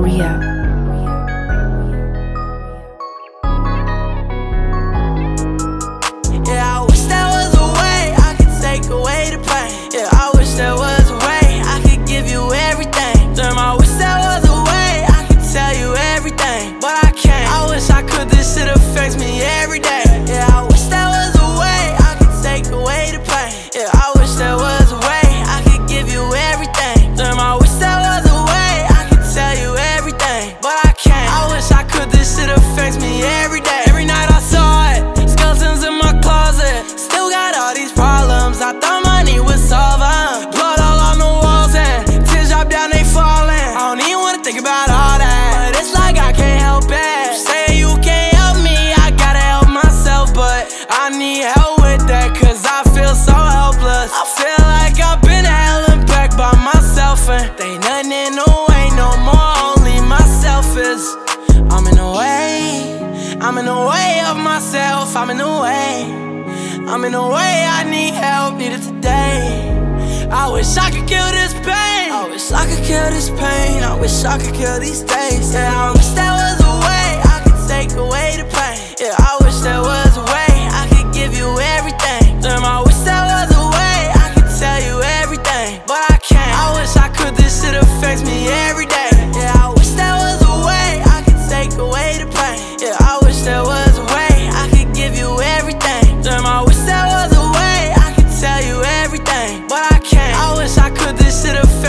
Ria. I need help with that, cause I feel so helpless. I feel like I've been held back by myself. And ain't nothing in the way no more. Only myself is. I'm in the way. I'm in the way of myself. I'm in the way. I'm in the way. I need help. Need it today. I wish I could kill this pain. I wish I could kill this pain. I wish I could kill these days. Yeah, I wish there was a way I could take away the pain.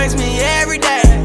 affects me every day.